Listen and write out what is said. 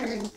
turn.